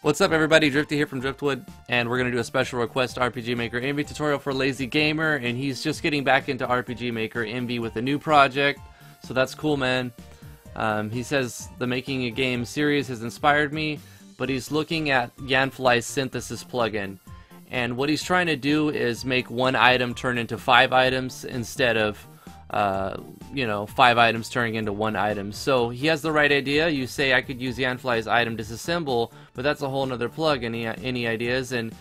What's up everybody, Drifty here from Driftwood, and we're going to do a special request RPG Maker MV tutorial for Lazy Gamer, and he's just getting back into RPG Maker MV with a new project, so that's cool man. Um, he says the Making a Game series has inspired me, but he's looking at Yanfly's synthesis plugin, and what he's trying to do is make one item turn into five items instead of uh, you know, five items turning into one item. So he has the right idea. You say I could use Yanfly's item disassemble, but that's a whole nother plug. Any any ideas? And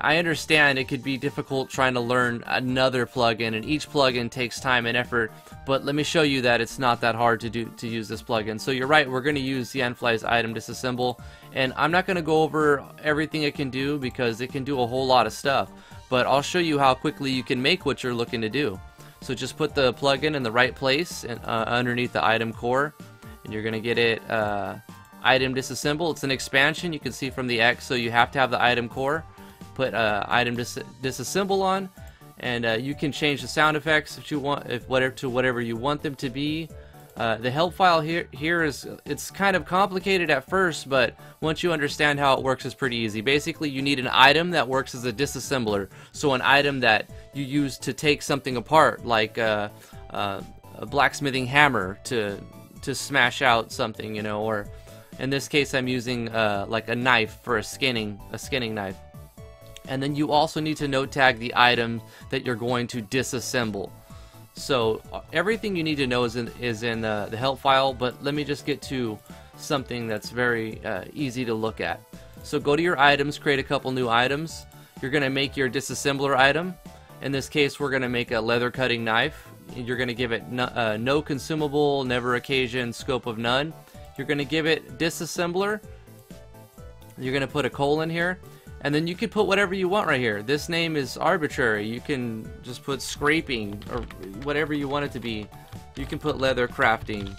I understand it could be difficult trying to learn another plugin, and each plugin takes time and effort. But let me show you that it's not that hard to do to use this plugin. So you're right. We're going to use Yanfly's item disassemble, and I'm not going to go over everything it can do because it can do a whole lot of stuff. But I'll show you how quickly you can make what you're looking to do. So just put the plugin in the right place and uh, underneath the item core and you're gonna get it uh, item disassemble. It's an expansion you can see from the X so you have to have the item core. Put uh, item dis disassemble on and uh, you can change the sound effects if you want if whatever to whatever you want them to be. Uh, the help file here here is it's kind of complicated at first, but once you understand how it works, it's pretty easy. Basically, you need an item that works as a disassembler, so an item that you use to take something apart, like uh, uh, a blacksmithing hammer to to smash out something, you know, or in this case, I'm using like a knife for a skinning a skinning knife. And then you also need to note tag the item that you're going to disassemble. So uh, everything you need to know is in, is in uh, the help file, but let me just get to something that's very uh, easy to look at. So go to your items, create a couple new items. You're going to make your disassembler item. In this case, we're going to make a leather cutting knife. You're going to give it no, uh, no consumable, never occasion, scope of none. You're going to give it disassembler. You're going to put a colon here. And then you can put whatever you want right here. This name is arbitrary. You can just put scraping or whatever you want it to be. You can put leather crafting,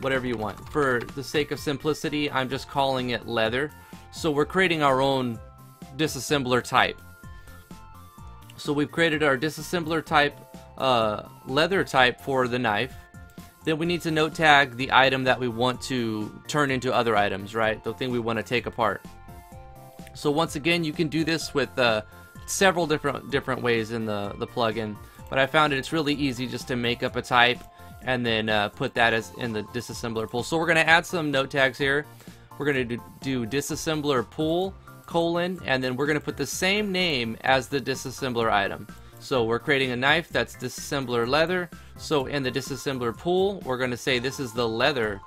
whatever you want. For the sake of simplicity, I'm just calling it leather. So we're creating our own disassembler type. So we've created our disassembler type, uh, leather type for the knife. Then we need to note tag the item that we want to turn into other items, right? The thing we want to take apart. So once again, you can do this with uh, several different different ways in the, the plugin, but I found it, it's really easy just to make up a type and then uh, put that as in the disassembler pool. So we're going to add some note tags here. We're going to do, do disassembler pool colon and then we're going to put the same name as the disassembler item. So we're creating a knife that's disassembler leather. So in the disassembler pool, we're going to say this is the leather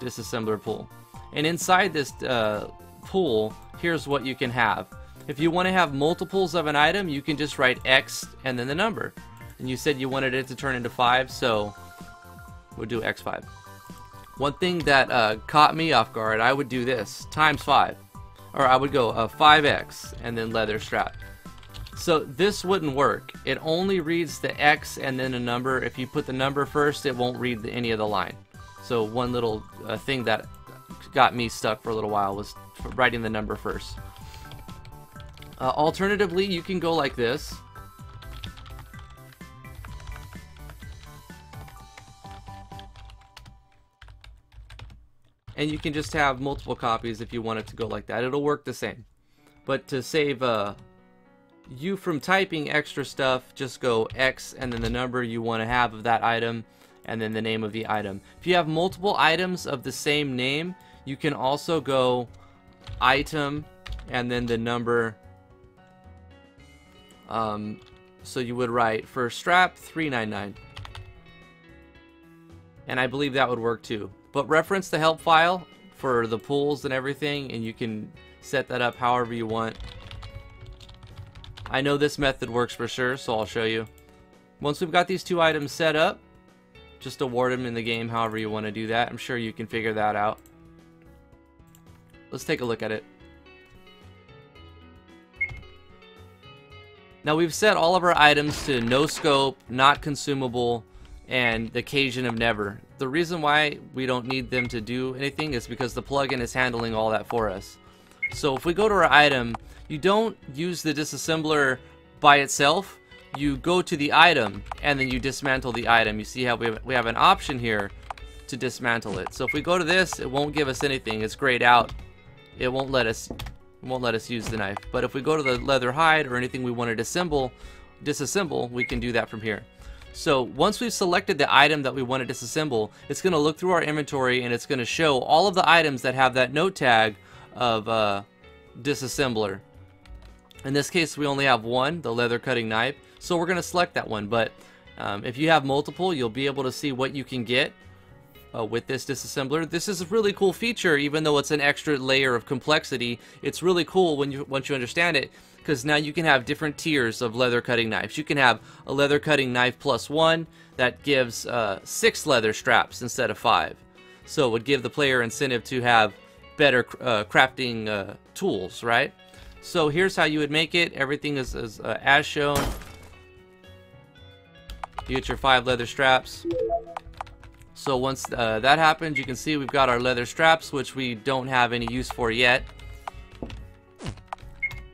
disassembler pool. And inside this uh, pool, here's what you can have. If you want to have multiples of an item, you can just write X and then the number. And you said you wanted it to turn into 5, so we'll do X5. One thing that uh, caught me off guard, I would do this, times 5. Or I would go uh, 5X and then leather strap. So this wouldn't work. It only reads the X and then a number. If you put the number first, it won't read the, any of the line. So one little uh, thing that got me stuck for a little while was writing the number first. Uh, alternatively, you can go like this. And you can just have multiple copies if you want it to go like that. It'll work the same. But to save uh, you from typing extra stuff, just go X and then the number you want to have of that item and then the name of the item. If you have multiple items of the same name, you can also go item and then the number. Um, so you would write for strap 399. And I believe that would work too. But reference the help file for the pools and everything and you can set that up however you want. I know this method works for sure, so I'll show you. Once we've got these two items set up, just award them in the game however you want to do that. I'm sure you can figure that out. Let's take a look at it. Now we've set all of our items to no scope, not consumable, and the occasion of never. The reason why we don't need them to do anything is because the plugin is handling all that for us. So if we go to our item, you don't use the disassembler by itself. You go to the item and then you dismantle the item. You see how we have, we have an option here to dismantle it. So if we go to this, it won't give us anything. It's grayed out it won't let us won't let us use the knife. But if we go to the leather hide or anything we want to disassemble, disassemble, we can do that from here. So once we've selected the item that we want to disassemble, it's going to look through our inventory and it's going to show all of the items that have that note tag of uh, disassembler. In this case, we only have one, the leather cutting knife, so we're going to select that one. But um, if you have multiple, you'll be able to see what you can get uh, with this disassembler. This is a really cool feature, even though it's an extra layer of complexity. It's really cool when you once you understand it, because now you can have different tiers of leather cutting knives. You can have a leather cutting knife plus one that gives uh, six leather straps instead of five. So it would give the player incentive to have better uh, crafting uh, tools, right? So here's how you would make it. Everything is, is uh, as shown. You get your five leather straps. So once uh, that happens, you can see we've got our leather straps, which we don't have any use for yet.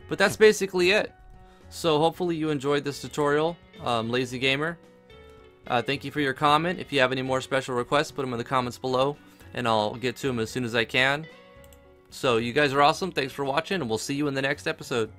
But that's basically it. So hopefully you enjoyed this tutorial, um, Lazy Gamer. Uh, thank you for your comment. If you have any more special requests, put them in the comments below, and I'll get to them as soon as I can. So you guys are awesome. Thanks for watching, and we'll see you in the next episode.